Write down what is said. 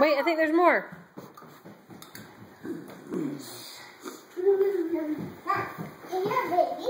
Wait, I think there's more. Yeah, baby.